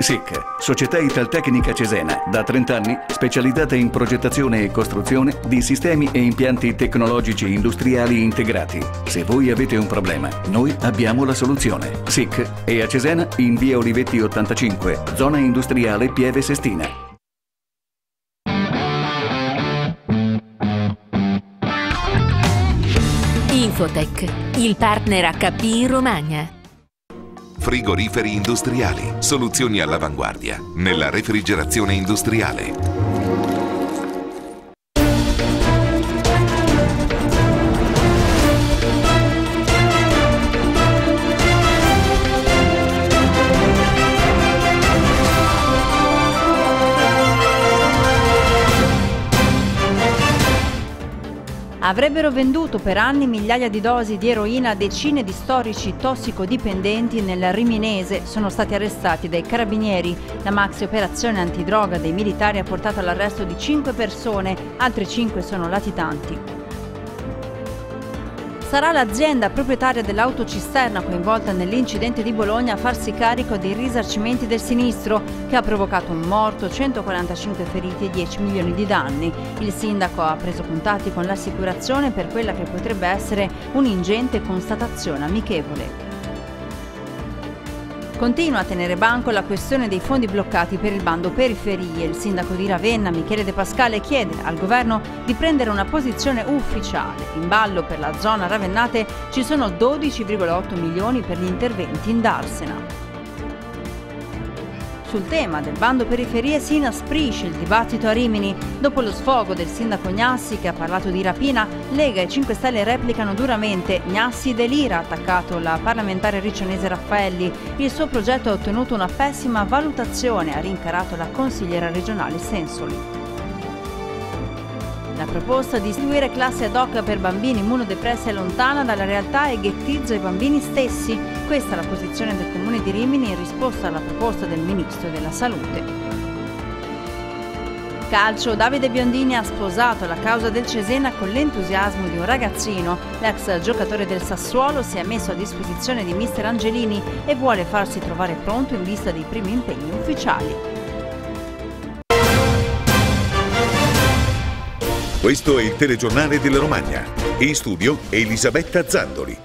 SIC, Società Italtecnica Cesena, da 30 anni specializzata in progettazione e costruzione di sistemi e impianti tecnologici industriali integrati. Se voi avete un problema, noi abbiamo la soluzione. SIC è a Cesena in via Olivetti 85, zona industriale Pieve Sestina. Infotech, il partner HP in Romagna. Frigoriferi industriali. Soluzioni all'avanguardia nella refrigerazione industriale. Avrebbero venduto per anni migliaia di dosi di eroina a decine di storici tossicodipendenti nel Riminese. Sono stati arrestati dai carabinieri. La maxi operazione antidroga dei militari ha portato all'arresto di 5 persone, altre 5 sono latitanti. Sarà l'azienda proprietaria dell'autocisterna coinvolta nell'incidente di Bologna a farsi carico dei risarcimenti del sinistro che ha provocato un morto, 145 feriti e 10 milioni di danni. Il sindaco ha preso contatti con l'assicurazione per quella che potrebbe essere un'ingente constatazione amichevole. Continua a tenere banco la questione dei fondi bloccati per il bando periferie. Il sindaco di Ravenna, Michele De Pascale, chiede al governo di prendere una posizione ufficiale. In ballo per la zona ravennate ci sono 12,8 milioni per gli interventi in Darsena. Sul tema del bando periferie si inasprisce il dibattito a Rimini. Dopo lo sfogo del sindaco Gnassi che ha parlato di rapina, Lega e 5 Stelle replicano duramente. Gnassi delira, ha attaccato la parlamentare riccionese Raffaelli. Il suo progetto ha ottenuto una pessima valutazione, ha rincarato la consigliera regionale Sensoli. La proposta di istituire classi ad hoc per bambini immunodepressi è lontana dalla realtà e ghettizza i bambini stessi. Questa è la posizione del Comune di Rimini in risposta alla proposta del Ministro della Salute. Calcio, Davide Biondini ha sposato la causa del Cesena con l'entusiasmo di un ragazzino. L'ex giocatore del Sassuolo si è messo a disposizione di mister Angelini e vuole farsi trovare pronto in vista dei primi impegni ufficiali. Questo è il telegiornale della Romagna. In studio Elisabetta Zandoli.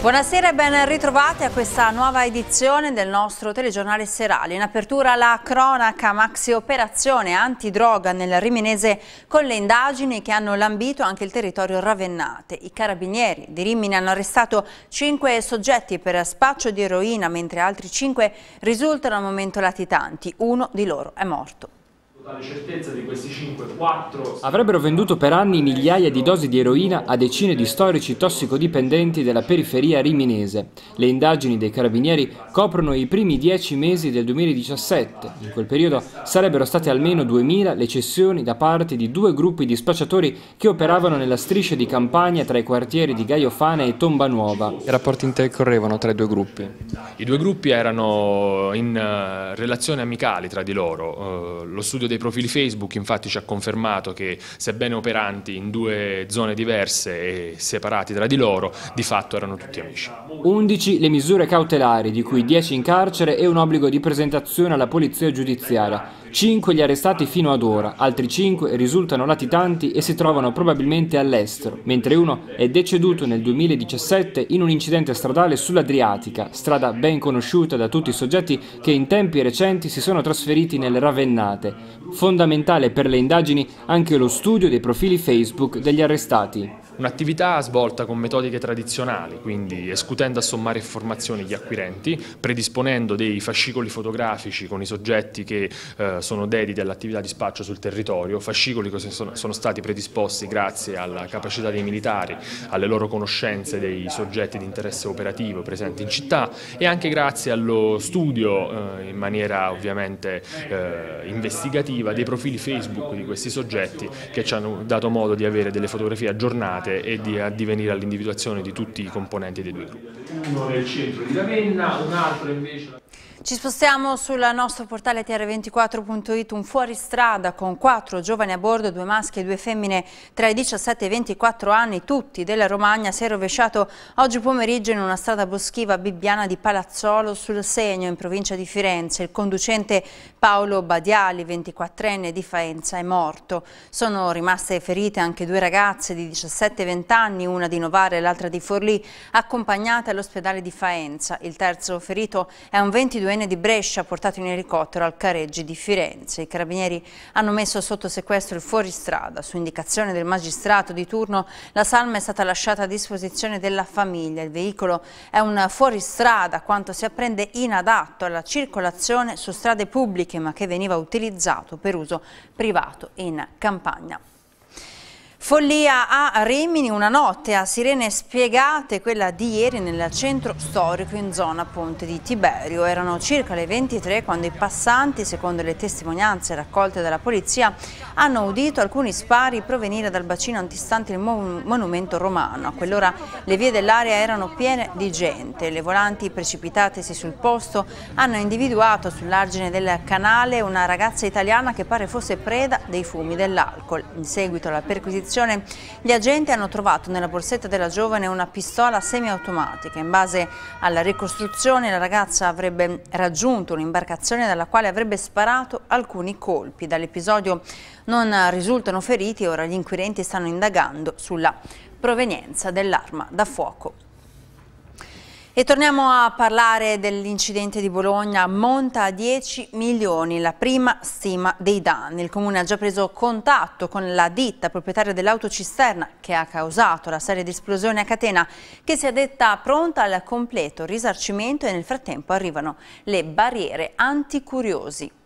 Buonasera e ben ritrovati a questa nuova edizione del nostro telegiornale serale. In apertura la cronaca maxi operazione antidroga nel Riminese con le indagini che hanno lambito anche il territorio ravennate. I carabinieri di Rimini hanno arrestato cinque soggetti per spaccio di eroina mentre altri cinque risultano al momento latitanti. Uno di loro è morto totale certezza di questi 5, 4... Avrebbero venduto per anni migliaia di dosi di eroina a decine di storici tossicodipendenti della periferia riminese. Le indagini dei carabinieri coprono i primi dieci mesi del 2017. In quel periodo sarebbero state almeno 2000 le cessioni da parte di due gruppi di spacciatori che operavano nella striscia di campagna tra i quartieri di Gaiofana e Tomba Nuova. I rapporti intercorrevano tra i due gruppi? I due gruppi erano in uh, relazioni amicali tra di loro. Uh, lo studio dei profili Facebook infatti ci ha confermato che sebbene operanti in due zone diverse e separati tra di loro, di fatto erano tutti amici. 11 le misure cautelari, di cui 10 in carcere e un obbligo di presentazione alla polizia giudiziaria. 5 gli arrestati fino ad ora, altri 5 risultano latitanti e si trovano probabilmente all'estero, mentre uno è deceduto nel 2017 in un incidente stradale sull'Adriatica, strada ben conosciuta da tutti i soggetti che in tempi recenti si sono trasferiti nelle Ravennate. Fondamentale per le indagini anche lo studio dei profili Facebook degli arrestati. Un'attività svolta con metodiche tradizionali, quindi escutendo a sommare informazioni gli acquirenti, predisponendo dei fascicoli fotografici con i soggetti che eh, sono dediti all'attività di spaccio sul territorio, fascicoli che sono, sono stati predisposti grazie alla capacità dei militari, alle loro conoscenze dei soggetti di interesse operativo presenti in città e anche grazie allo studio eh, in maniera ovviamente eh, investigativa dei profili Facebook di questi soggetti che ci hanno dato modo di avere delle fotografie aggiornate determinate e di addivenire all'individuazione di tutti i componenti dei due gruppi. Uno nel centro di Ravenna, un altro invece... Ci spostiamo sul nostro portale tr24.it, un fuoristrada con quattro giovani a bordo, due maschi e due femmine tra i 17 e i 24 anni, tutti della Romagna, si è rovesciato oggi pomeriggio in una strada boschiva bibbiana di Palazzolo sul Segno in provincia di Firenze. Il conducente Paolo Badiali, 24enne di Faenza, è morto. Sono rimaste ferite anche due ragazze di 17 e 20 anni, una di Novare e l'altra di Forlì, accompagnate all'ospedale di Faenza. Il terzo ferito è un 22 22enne di Brescia portato in elicottero al Careggi di Firenze. I carabinieri hanno messo sotto sequestro il fuoristrada. Su indicazione del magistrato di turno la salma è stata lasciata a disposizione della famiglia. Il veicolo è un fuoristrada quanto si apprende inadatto alla circolazione su strade pubbliche ma che veniva utilizzato per uso privato in campagna. Follia a Rimini, una notte a sirene spiegate, quella di ieri nel centro storico in zona Ponte di Tiberio. Erano circa le 23 quando i passanti, secondo le testimonianze raccolte dalla polizia, hanno udito alcuni spari provenire dal bacino antistante il monumento romano. A quell'ora le vie dell'area erano piene di gente. Le volanti precipitatesi sul posto hanno individuato sull'argine del canale una ragazza italiana che pare fosse preda dei fumi dell'alcol. In seguito alla perquisizione gli agenti hanno trovato nella borsetta della giovane una pistola semiautomatica. In base alla ricostruzione la ragazza avrebbe raggiunto un'imbarcazione dalla quale avrebbe sparato alcuni colpi. Dall'episodio non risultano feriti e ora gli inquirenti stanno indagando sulla provenienza dell'arma da fuoco. E torniamo a parlare dell'incidente di Bologna, monta a 10 milioni la prima stima dei danni. Il Comune ha già preso contatto con la ditta proprietaria dell'autocisterna che ha causato la serie di esplosioni a catena che si è detta pronta al completo risarcimento e nel frattempo arrivano le barriere anticuriosi.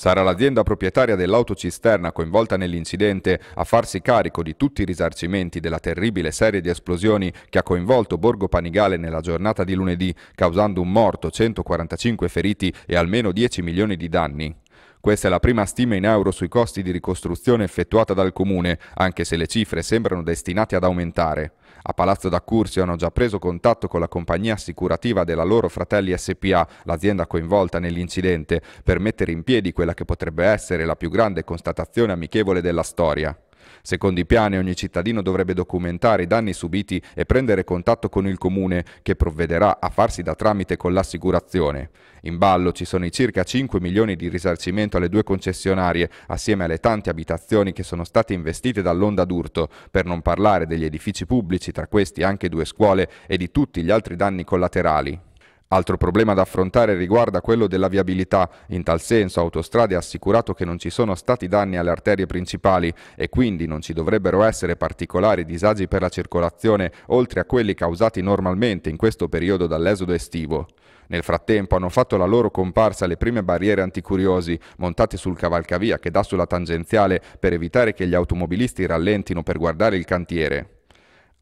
Sarà l'azienda proprietaria dell'autocisterna coinvolta nell'incidente a farsi carico di tutti i risarcimenti della terribile serie di esplosioni che ha coinvolto Borgo Panigale nella giornata di lunedì, causando un morto, 145 feriti e almeno 10 milioni di danni. Questa è la prima stima in euro sui costi di ricostruzione effettuata dal Comune, anche se le cifre sembrano destinate ad aumentare. A Palazzo d'Accursio hanno già preso contatto con la compagnia assicurativa della loro Fratelli SPA, l'azienda coinvolta nell'incidente, per mettere in piedi quella che potrebbe essere la più grande constatazione amichevole della storia. Secondo i piani ogni cittadino dovrebbe documentare i danni subiti e prendere contatto con il comune che provvederà a farsi da tramite con l'assicurazione. In ballo ci sono i circa 5 milioni di risarcimento alle due concessionarie assieme alle tante abitazioni che sono state investite dall'onda d'urto, per non parlare degli edifici pubblici, tra questi anche due scuole e di tutti gli altri danni collaterali. Altro problema da affrontare riguarda quello della viabilità. In tal senso Autostrade ha assicurato che non ci sono stati danni alle arterie principali e quindi non ci dovrebbero essere particolari disagi per la circolazione oltre a quelli causati normalmente in questo periodo dall'esodo estivo. Nel frattempo hanno fatto la loro comparsa le prime barriere anticuriosi montate sul cavalcavia che dà sulla tangenziale per evitare che gli automobilisti rallentino per guardare il cantiere.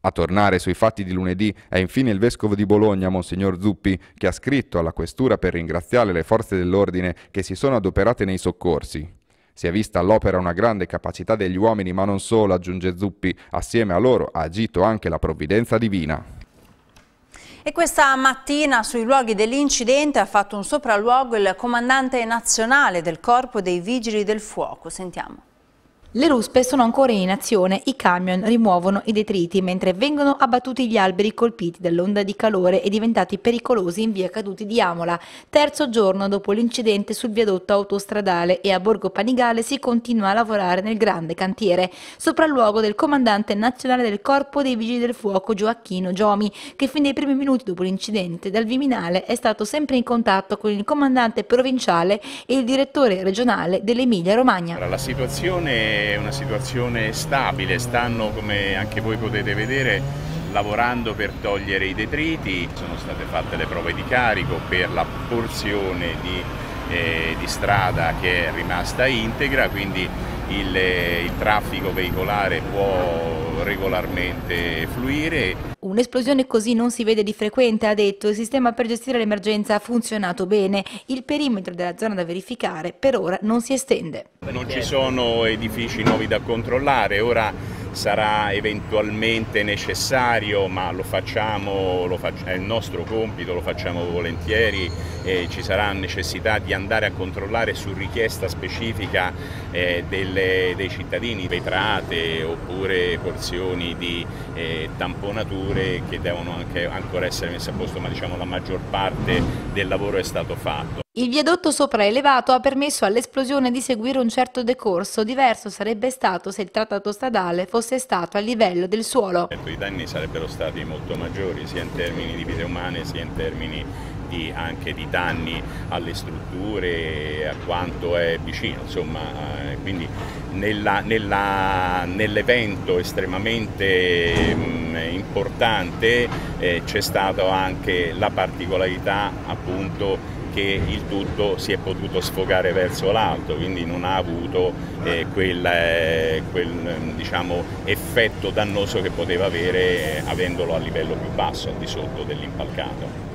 A tornare sui fatti di lunedì è infine il vescovo di Bologna, Monsignor Zuppi, che ha scritto alla questura per ringraziare le forze dell'ordine che si sono adoperate nei soccorsi. Si è vista all'opera una grande capacità degli uomini, ma non solo, aggiunge Zuppi, assieme a loro ha agito anche la provvidenza divina. E questa mattina sui luoghi dell'incidente ha fatto un sopralluogo il comandante nazionale del Corpo dei Vigili del Fuoco. Sentiamo. Le ruspe sono ancora in azione, i camion rimuovono i detriti mentre vengono abbattuti gli alberi colpiti dall'onda di calore e diventati pericolosi in via Caduti di Amola. Terzo giorno dopo l'incidente sul viadotto autostradale e a Borgo Panigale si continua a lavorare nel grande cantiere. Sopralluogo del comandante nazionale del Corpo dei Vigili del Fuoco Gioacchino Giomi, che fin dai primi minuti dopo l'incidente dal Viminale è stato sempre in contatto con il comandante provinciale e il direttore regionale dell'Emilia Romagna. La situazione una situazione stabile, stanno come anche voi potete vedere lavorando per togliere i detriti, sono state fatte le prove di carico per la porzione di, eh, di strada che è rimasta integra, quindi il, il traffico veicolare può regolarmente fluire. Un'esplosione così non si vede di frequente, ha detto. Il sistema per gestire l'emergenza ha funzionato bene. Il perimetro della zona da verificare per ora non si estende. Non ci sono edifici nuovi da controllare, ora sarà eventualmente necessario, ma lo facciamo, lo fac è il nostro compito, lo facciamo volentieri e ci sarà necessità di andare a controllare su richiesta specifica eh, delle, dei cittadini vetrate oppure porzioni di eh, tamponature che devono anche ancora essere messe a posto, ma diciamo la maggior parte del lavoro è stato fatto. Il viadotto sopraelevato ha permesso all'esplosione di seguire un certo decorso, diverso sarebbe stato se il trattato stradale fosse stato a livello del suolo. Certo, I danni sarebbero stati molto maggiori sia in termini di vite umane sia in termini di, anche di danni alle strutture, a quanto è vicino, insomma, eh, quindi nell'evento nell estremamente mh, importante eh, c'è stata anche la particolarità appunto che il tutto si è potuto sfogare verso l'alto, quindi non ha avuto eh, quel, eh, quel diciamo, effetto dannoso che poteva avere eh, avendolo a livello più basso, al di sotto dell'impalcato.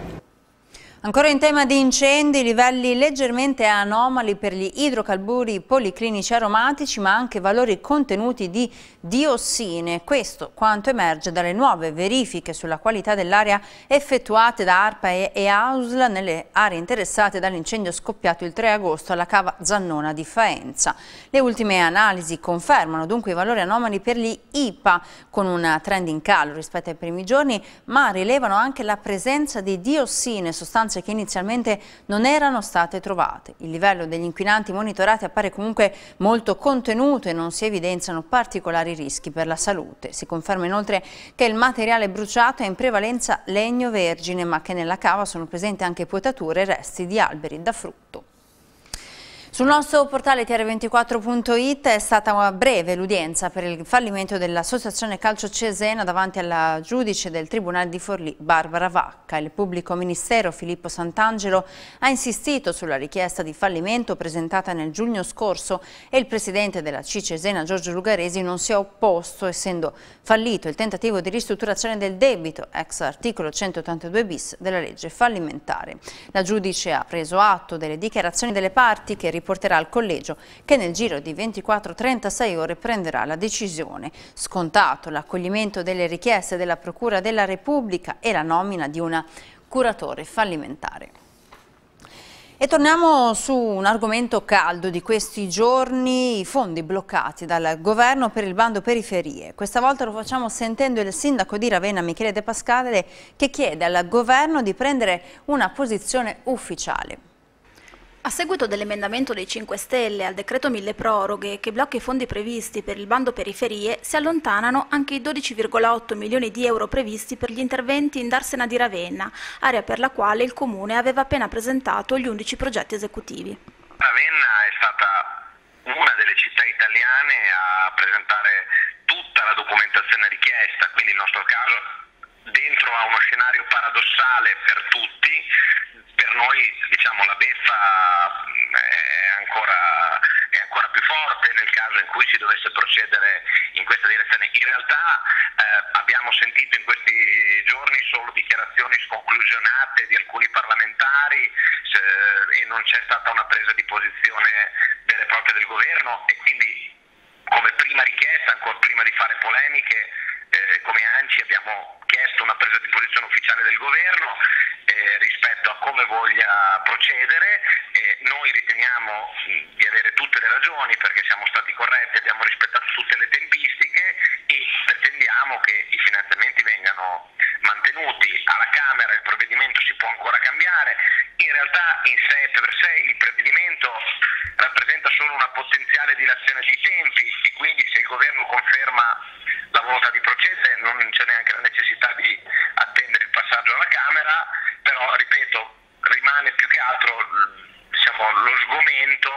Ancora in tema di incendi, livelli leggermente anomali per gli idrocarburi policlinici aromatici ma anche valori contenuti di diossine. Questo quanto emerge dalle nuove verifiche sulla qualità dell'aria effettuate da ARPA e AUSL nelle aree interessate dall'incendio scoppiato il 3 agosto alla cava Zannona di Faenza. Le ultime analisi confermano dunque i valori anomali per gli IPA con un trend in calo rispetto ai primi giorni ma rilevano anche la presenza di diossine, sostanze sostanze che inizialmente non erano state trovate. Il livello degli inquinanti monitorati appare comunque molto contenuto e non si evidenziano particolari rischi per la salute. Si conferma inoltre che il materiale bruciato è in prevalenza legno vergine ma che nella cava sono presenti anche potature e resti di alberi da frutto. Sul nostro portale tr24.it è stata breve l'udienza per il fallimento dell'Associazione Calcio Cesena davanti alla giudice del Tribunale di Forlì, Barbara Vacca. Il pubblico ministero Filippo Sant'Angelo ha insistito sulla richiesta di fallimento presentata nel giugno scorso e il presidente della C Cesena, Giorgio Lugaresi, non si è opposto, essendo fallito il tentativo di ristrutturazione del debito, ex articolo 182 bis della legge fallimentare. La giudice ha preso atto delle dichiarazioni delle parti che riporterà al collegio che nel giro di 24-36 ore prenderà la decisione. Scontato l'accoglimento delle richieste della Procura della Repubblica e la nomina di una curatore fallimentare. E torniamo su un argomento caldo di questi giorni, i fondi bloccati dal governo per il bando periferie. Questa volta lo facciamo sentendo il sindaco di Ravenna, Michele De Pascale, che chiede al governo di prendere una posizione ufficiale. A seguito dell'emendamento dei 5 Stelle al decreto mille proroghe che blocca i fondi previsti per il bando periferie, si allontanano anche i 12,8 milioni di euro previsti per gli interventi in Darsena di Ravenna, area per la quale il Comune aveva appena presentato gli 11 progetti esecutivi. Ravenna è stata una delle città italiane a presentare tutta la documentazione richiesta, quindi il nostro caso dentro a uno scenario paradossale per tutti, per noi diciamo, la beffa mm, è ancora, è ancora, più forte nel caso in cui si dovesse procedere in questa direzione. In realtà eh, abbiamo sentito in questi giorni solo dichiarazioni sconclusionate di alcuni parlamentari eh, e non c'è stata una presa di posizione vera e propria del governo e quindi come prima richiesta, ancora prima di fare polemiche, eh, come ANCI abbiamo chiesto una presa di posizione ufficiale del governo eh, rispetto a come voglia procedere. Eh, noi riteniamo di avere tutte le ragioni perché siamo stati corretti, abbiamo rispettato tutte le tempistiche e pretendiamo che i finanziamenti vengano mantenuti. Alla Camera il provvedimento si può ancora cambiare, in realtà in sé per sé il provvedimento rappresenta solo una potenziale dilazione dei tempi e quindi se il governo conferma la volontà di procedere non c'è neanche la necessità di attendere il passaggio alla Camera però ripeto rimane più che altro diciamo, lo sgomento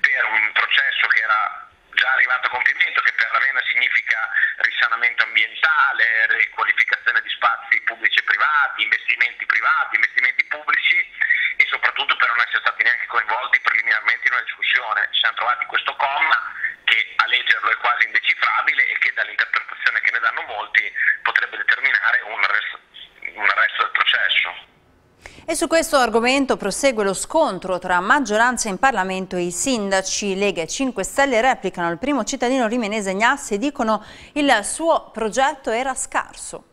per un processo che era già arrivato a compimento, che per Ravenna significa risanamento ambientale, riqualificazione di spazi pubblici e privati, investimenti privati, investimenti pubblici e soprattutto per non essere stati neanche coinvolti preliminarmente in una discussione. Ci siamo trovati questo comma che a leggerlo è quasi indecifrabile e che dall'interpretazione che ne danno molti potrebbe determinare un arresto, un arresto del processo. E su questo argomento prosegue lo scontro tra maggioranza in Parlamento e i sindaci. Lega e 5 Stelle replicano il primo cittadino rimenese Gnassi e dicono il suo progetto era scarso.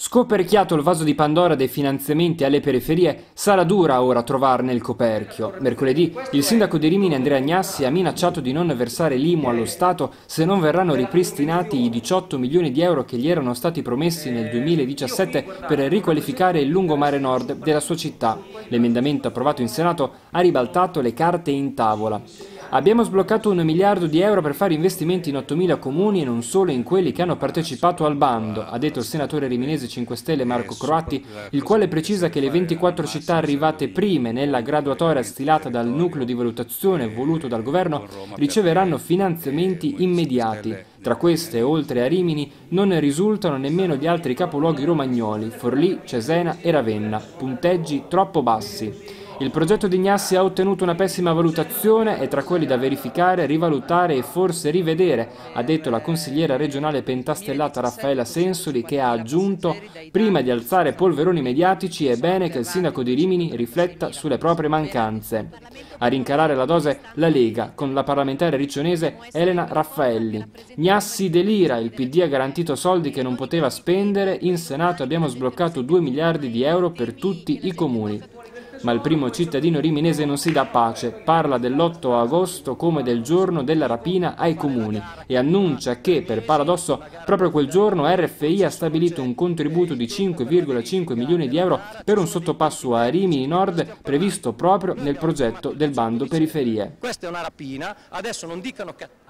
Scoperchiato il vaso di Pandora dei finanziamenti alle periferie, sarà dura ora trovarne il coperchio. Mercoledì il sindaco di Rimini Andrea Agnassi ha minacciato di non versare l'IMU allo Stato se non verranno ripristinati i 18 milioni di euro che gli erano stati promessi nel 2017 per riqualificare il lungomare nord della sua città. L'emendamento approvato in Senato ha ribaltato le carte in tavola. Abbiamo sbloccato un miliardo di euro per fare investimenti in 8.000 comuni e non solo in quelli che hanno partecipato al bando, ha detto il senatore riminese 5 Stelle Marco Croatti, il quale precisa che le 24 città arrivate prime nella graduatoria stilata dal nucleo di valutazione voluto dal governo riceveranno finanziamenti immediati. Tra queste, oltre a Rimini, non ne risultano nemmeno gli altri capoluoghi romagnoli, Forlì, Cesena e Ravenna, punteggi troppo bassi. Il progetto di Gnassi ha ottenuto una pessima valutazione e tra quelli da verificare, rivalutare e forse rivedere, ha detto la consigliera regionale pentastellata Raffaella Sensoli che ha aggiunto prima di alzare polveroni mediatici è bene che il sindaco di Rimini rifletta sulle proprie mancanze. A rincarare la dose la Lega con la parlamentare riccionese Elena Raffaelli. Gnassi delira, il PD ha garantito soldi che non poteva spendere, in Senato abbiamo sbloccato 2 miliardi di euro per tutti i comuni. Ma il primo cittadino riminese non si dà pace, parla dell'8 agosto come del giorno della rapina ai comuni e annuncia che, per paradosso, proprio quel giorno RFI ha stabilito un contributo di 5,5 milioni di euro per un sottopasso a Rimini Nord previsto proprio nel progetto del bando periferie. Questa è una rapina, adesso non dicano cazzate.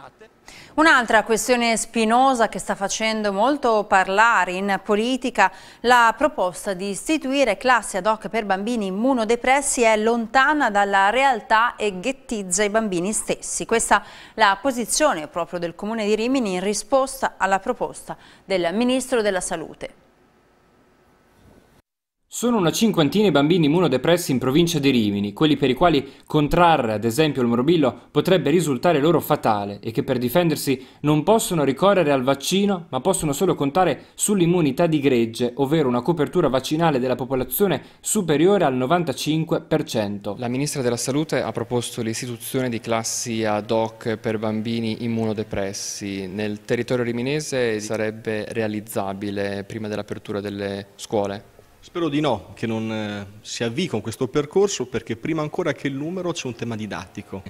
Un'altra questione spinosa che sta facendo molto parlare in politica, la proposta di istituire classi ad hoc per bambini immunodepressi è lontana dalla realtà e ghettizza i bambini stessi. Questa è la posizione proprio del Comune di Rimini in risposta alla proposta del Ministro della Salute. Sono una cinquantina i bambini immunodepressi in provincia di Rimini, quelli per i quali contrarre ad esempio il morbillo potrebbe risultare loro fatale e che per difendersi non possono ricorrere al vaccino ma possono solo contare sull'immunità di gregge, ovvero una copertura vaccinale della popolazione superiore al 95%. La Ministra della Salute ha proposto l'istituzione di classi ad hoc per bambini immunodepressi. Nel territorio riminese sarebbe realizzabile prima dell'apertura delle scuole? Spero di no, che non eh, si avvii con questo percorso perché prima ancora che il numero c'è un tema didattico.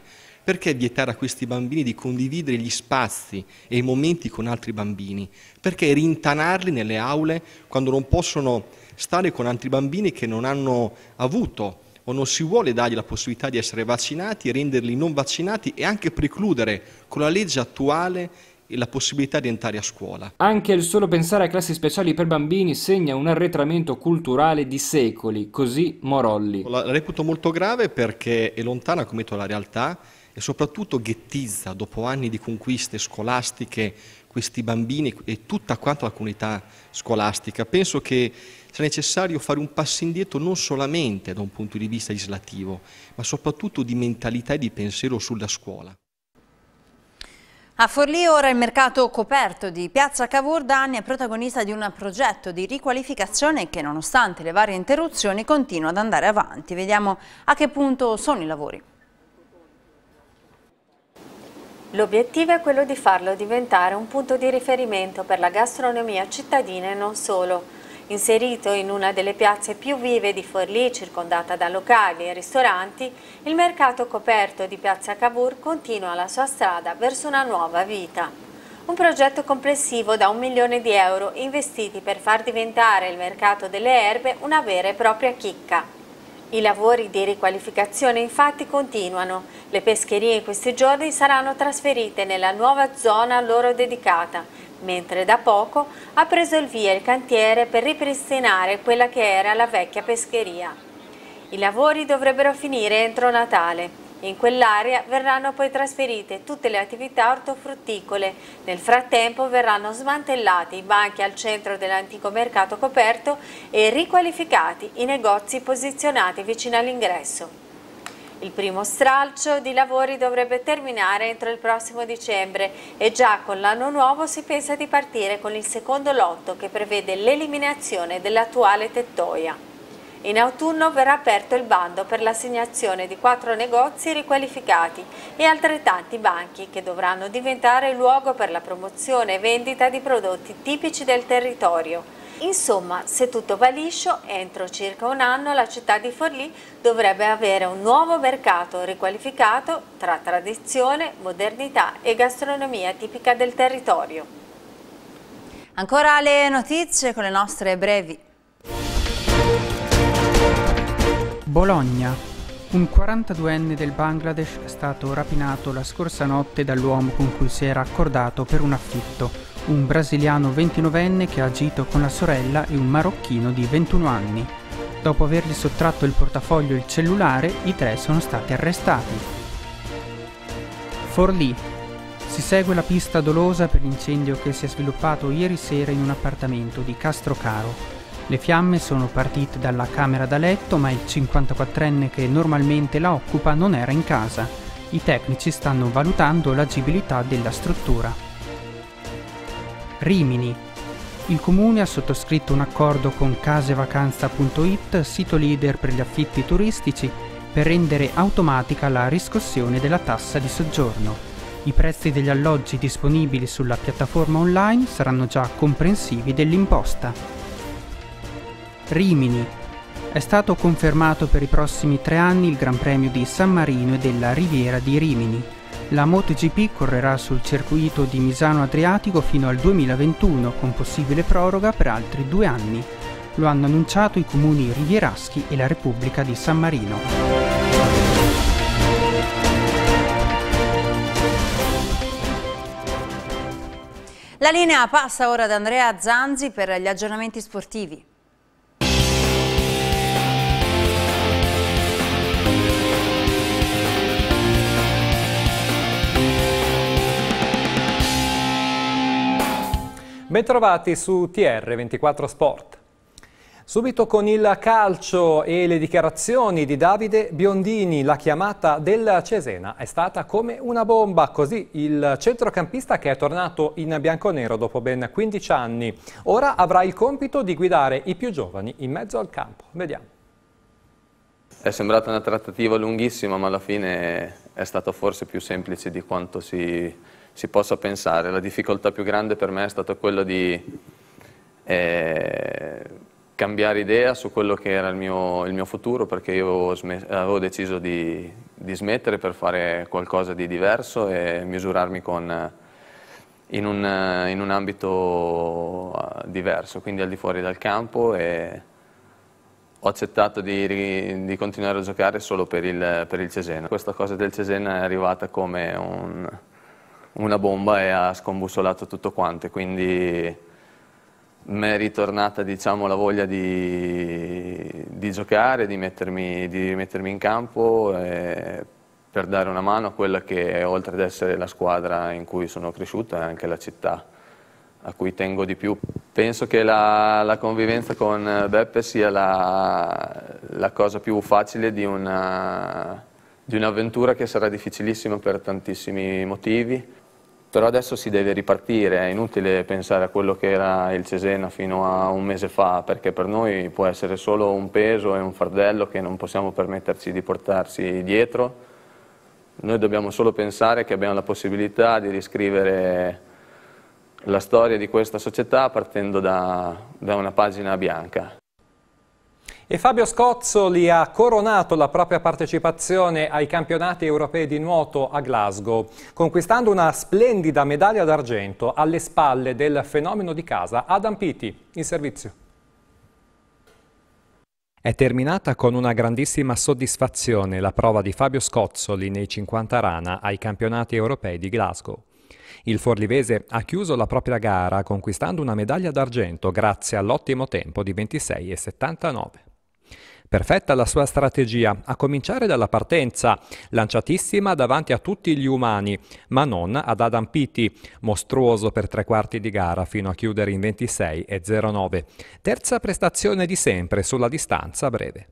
Perché vietare a questi bambini di condividere gli spazi e i momenti con altri bambini? Perché rintanarli nelle aule quando non possono stare con altri bambini che non hanno avuto o non si vuole dargli la possibilità di essere vaccinati, renderli non vaccinati e anche precludere con la legge attuale la possibilità di entrare a scuola. Anche il solo pensare a classi speciali per bambini segna un arretramento culturale di secoli, così Morolli. La reputo molto grave perché è lontana, come detto, dalla realtà e soprattutto ghettizza dopo anni di conquiste scolastiche questi bambini e tutta quanta la comunità scolastica. Penso che sia necessario fare un passo indietro non solamente da un punto di vista legislativo, ma soprattutto di mentalità e di pensiero sulla scuola. A Forlì ora il mercato coperto di Piazza Cavour da anni è protagonista di un progetto di riqualificazione che nonostante le varie interruzioni continua ad andare avanti. Vediamo a che punto sono i lavori. L'obiettivo è quello di farlo diventare un punto di riferimento per la gastronomia cittadina e non solo. Inserito in una delle piazze più vive di Forlì, circondata da locali e ristoranti, il mercato coperto di Piazza Cavour continua la sua strada verso una nuova vita. Un progetto complessivo da un milione di euro investiti per far diventare il mercato delle erbe una vera e propria chicca. I lavori di riqualificazione infatti continuano. Le pescherie in questi giorni saranno trasferite nella nuova zona loro dedicata mentre da poco ha preso il via il cantiere per ripristinare quella che era la vecchia pescheria. I lavori dovrebbero finire entro Natale. In quell'area verranno poi trasferite tutte le attività ortofrutticole. Nel frattempo verranno smantellati i banchi al centro dell'antico mercato coperto e riqualificati i negozi posizionati vicino all'ingresso. Il primo stralcio di lavori dovrebbe terminare entro il prossimo dicembre e già con l'anno nuovo si pensa di partire con il secondo lotto che prevede l'eliminazione dell'attuale tettoia. In autunno verrà aperto il bando per l'assegnazione di quattro negozi riqualificati e altrettanti banchi che dovranno diventare luogo per la promozione e vendita di prodotti tipici del territorio Insomma, se tutto va liscio, entro circa un anno la città di Forlì dovrebbe avere un nuovo mercato riqualificato tra tradizione, modernità e gastronomia tipica del territorio. Ancora le notizie con le nostre brevi. Bologna. Un 42enne del Bangladesh è stato rapinato la scorsa notte dall'uomo con cui si era accordato per un affitto un brasiliano 29enne che ha agito con la sorella e un marocchino di 21 anni. Dopo avergli sottratto il portafoglio e il cellulare, i tre sono stati arrestati. Forlì. Si segue la pista dolosa per l'incendio che si è sviluppato ieri sera in un appartamento di Castrocaro. Le fiamme sono partite dalla camera da letto, ma il 54enne che normalmente la occupa non era in casa. I tecnici stanno valutando l'agibilità della struttura. Rimini. Il comune ha sottoscritto un accordo con casevacanza.it, sito leader per gli affitti turistici, per rendere automatica la riscossione della tassa di soggiorno. I prezzi degli alloggi disponibili sulla piattaforma online saranno già comprensivi dell'imposta. Rimini. È stato confermato per i prossimi tre anni il Gran Premio di San Marino e della Riviera di Rimini. La MotoGP correrà sul circuito di Misano Adriatico fino al 2021 con possibile proroga per altri due anni. Lo hanno annunciato i comuni rivieraschi e la Repubblica di San Marino. La linea passa ora ad Andrea Zanzi per gli aggiornamenti sportivi. Bentrovati su TR24 Sport. Subito con il calcio e le dichiarazioni di Davide Biondini, la chiamata del Cesena è stata come una bomba, così il centrocampista che è tornato in bianconero dopo ben 15 anni, ora avrà il compito di guidare i più giovani in mezzo al campo. Vediamo. È sembrata una trattativa lunghissima, ma alla fine è stato forse più semplice di quanto si si possa pensare. La difficoltà più grande per me è stata quella di eh, cambiare idea su quello che era il mio, il mio futuro perché io avevo deciso di, di, smettere per fare qualcosa di diverso e misurarmi con, in, un, in, un, ambito eh, diverso, quindi al di fuori dal campo e ho accettato di, di continuare a giocare solo per il, per il Cesena. Questa cosa del Cesena è arrivata come un una bomba e ha scombussolato tutto quanto, quindi mi è ritornata diciamo, la voglia di, di giocare, di mettermi, di mettermi, in campo per dare una mano a quella che oltre ad essere la squadra in cui sono cresciuto è anche la città a cui tengo di più. Penso che la, la convivenza con Beppe sia la, la cosa più facile di, una, di un'avventura che sarà difficilissima per tantissimi motivi però adesso si deve ripartire, è inutile pensare a quello che era il Cesena fino a un mese fa, perché per noi può essere solo un peso e un fardello che non possiamo permetterci di portarsi dietro. Noi dobbiamo solo pensare che abbiamo la possibilità di riscrivere la storia di questa società partendo da, da una pagina bianca. E Fabio Scozzoli ha coronato la propria partecipazione ai campionati europei di nuoto a Glasgow, conquistando una splendida medaglia d'argento alle spalle del fenomeno di casa Adam Pitti, in servizio. È terminata con una grandissima soddisfazione la prova di Fabio Scozzoli nei 50 rana ai campionati europei di Glasgow. Il Forlivese ha chiuso la propria gara conquistando una medaglia d'argento grazie all'ottimo tempo di 26,79. Perfetta la sua strategia, a cominciare dalla partenza, lanciatissima davanti a tutti gli umani, ma non ad Adam Pitti, mostruoso per tre quarti di gara fino a chiudere in 26 e 09. Terza prestazione di sempre sulla distanza breve.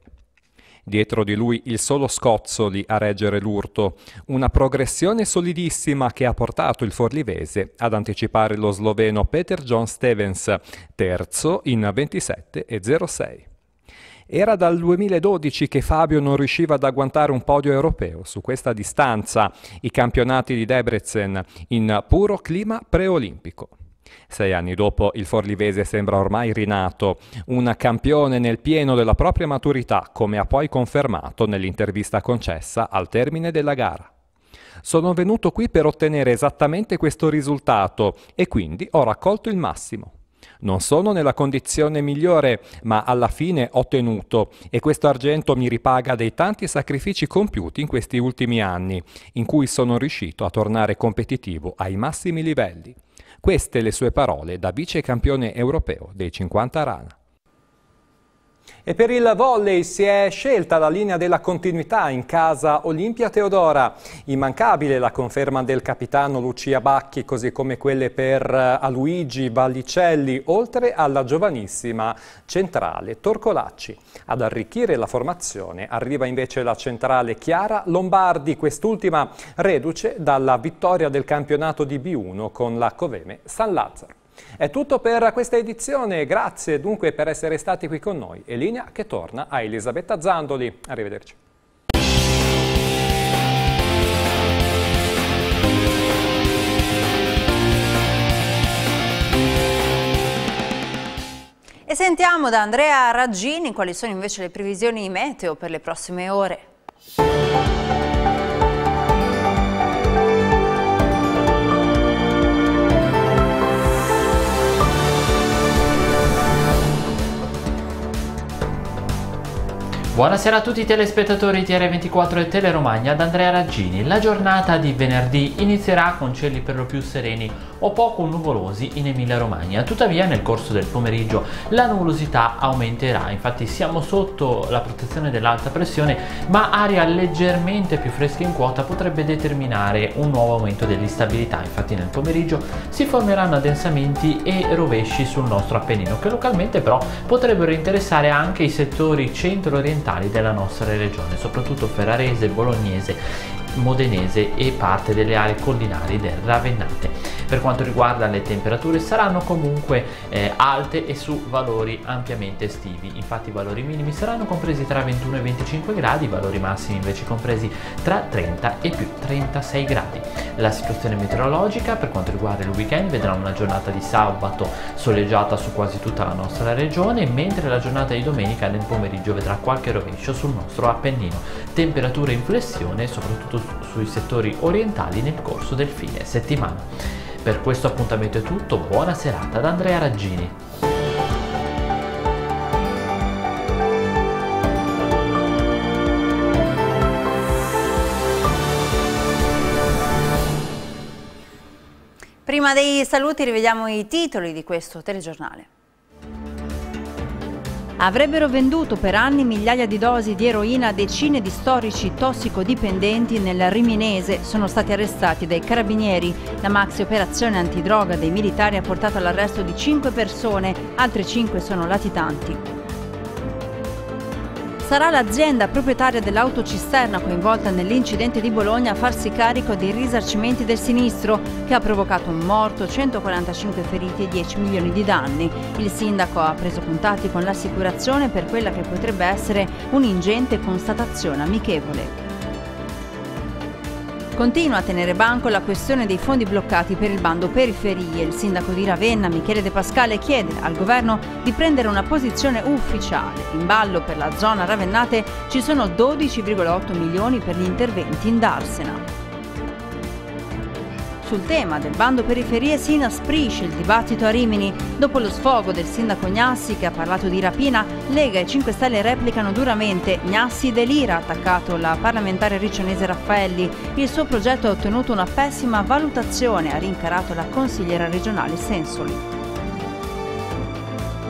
Dietro di lui il solo Scozzoli a reggere l'urto, una progressione solidissima che ha portato il Forlivese ad anticipare lo sloveno Peter John Stevens, terzo in 27 e 06. Era dal 2012 che Fabio non riusciva ad agguantare un podio europeo. Su questa distanza i campionati di Debrecen in puro clima preolimpico. Sei anni dopo il Forlivese sembra ormai rinato, un campione nel pieno della propria maturità, come ha poi confermato nell'intervista concessa al termine della gara. Sono venuto qui per ottenere esattamente questo risultato e quindi ho raccolto il massimo. Non sono nella condizione migliore, ma alla fine ho tenuto e questo argento mi ripaga dei tanti sacrifici compiuti in questi ultimi anni, in cui sono riuscito a tornare competitivo ai massimi livelli. Queste le sue parole da vice campione europeo dei 50 Rana. E per il volley si è scelta la linea della continuità in casa Olimpia Teodora. Immancabile la conferma del capitano Lucia Bacchi, così come quelle per eh, Aluigi Vallicelli, oltre alla giovanissima centrale Torcolacci. Ad arricchire la formazione arriva invece la centrale Chiara Lombardi, quest'ultima reduce dalla vittoria del campionato di B1 con la Coveme San Lazzaro. È tutto per questa edizione, grazie dunque per essere stati qui con noi. E linea che torna a Elisabetta Zandoli. Arrivederci. E sentiamo da Andrea Raggini quali sono invece le previsioni meteo per le prossime ore. Buonasera a tutti i telespettatori di TR24 e Teleromagna da Andrea Raggini. La giornata di venerdì inizierà con cieli per lo più sereni o poco nuvolosi in Emilia Romagna. Tuttavia nel corso del pomeriggio la nuvolosità aumenterà, infatti siamo sotto la protezione dell'alta pressione ma aria leggermente più fresca in quota potrebbe determinare un nuovo aumento dell'instabilità. Infatti nel pomeriggio si formeranno addensamenti e rovesci sul nostro Appennino che localmente però potrebbero interessare anche i settori centro-orientali della nostra regione, soprattutto ferrarese, bolognese modenese e parte delle aree collinari del Ravennate. Per quanto riguarda le temperature saranno comunque eh, alte e su valori ampiamente estivi, infatti i valori minimi saranno compresi tra 21 e 25 gradi, i valori massimi invece compresi tra 30 e più 36 gradi. La situazione meteorologica per quanto riguarda il weekend vedrà una giornata di sabato soleggiata su quasi tutta la nostra regione, mentre la giornata di domenica nel pomeriggio vedrà qualche rovescio sul nostro Appennino. Temperature in flessione soprattutto sui settori orientali nel corso del fine settimana. Per questo appuntamento è tutto, buona serata da Andrea Raggini. Prima dei saluti rivediamo i titoli di questo telegiornale. Avrebbero venduto per anni migliaia di dosi di eroina a decine di storici tossicodipendenti nel Riminese. Sono stati arrestati dai carabinieri. La maxi operazione antidroga dei militari ha portato all'arresto di 5 persone, altre 5 sono latitanti. Sarà l'azienda proprietaria dell'autocisterna coinvolta nell'incidente di Bologna a farsi carico dei risarcimenti del sinistro che ha provocato un morto, 145 feriti e 10 milioni di danni. Il sindaco ha preso contatti con l'assicurazione per quella che potrebbe essere un'ingente constatazione amichevole. Continua a tenere banco la questione dei fondi bloccati per il bando periferie. Il sindaco di Ravenna, Michele De Pascale, chiede al governo di prendere una posizione ufficiale. In ballo per la zona ravennate ci sono 12,8 milioni per gli interventi in Darsena. Sul tema del bando periferie si inasprisce il dibattito a Rimini. Dopo lo sfogo del sindaco Gnassi che ha parlato di rapina, Lega e 5 Stelle replicano duramente. Gnassi delira, ha attaccato la parlamentare riccionese Raffaelli. Il suo progetto ha ottenuto una pessima valutazione, ha rincarato la consigliera regionale Sensoli.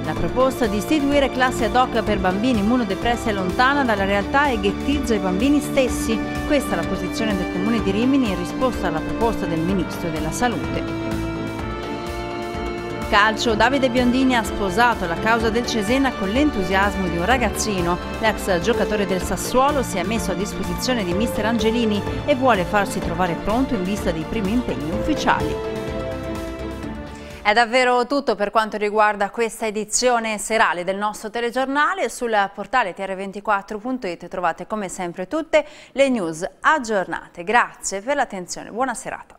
La proposta di istituire classi ad hoc per bambini immunodepressi è lontana dalla realtà e ghettizza i bambini stessi. Questa è la posizione del Comune di Rimini in risposta alla proposta del Ministro della Salute. Calcio, Davide Biondini ha sposato la causa del Cesena con l'entusiasmo di un ragazzino. L'ex giocatore del Sassuolo si è messo a disposizione di mister Angelini e vuole farsi trovare pronto in vista dei primi impegni ufficiali. È davvero tutto per quanto riguarda questa edizione serale del nostro telegiornale. Sul portale tr24.it trovate come sempre tutte le news aggiornate. Grazie per l'attenzione, buona serata.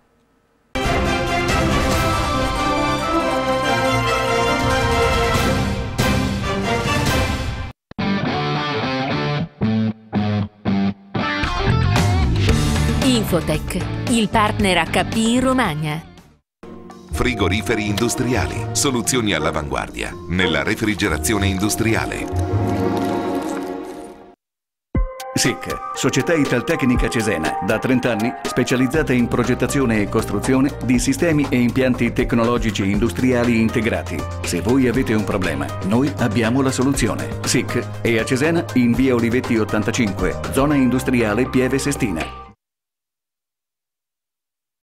Infotech, il partner HP in Romagna. Frigoriferi industriali, soluzioni all'avanguardia nella refrigerazione industriale. SIC, Società Italtecnica Cesena, da 30 anni specializzata in progettazione e costruzione di sistemi e impianti tecnologici industriali integrati. Se voi avete un problema, noi abbiamo la soluzione. SIC è a Cesena in via Olivetti 85, zona industriale Pieve Sestina.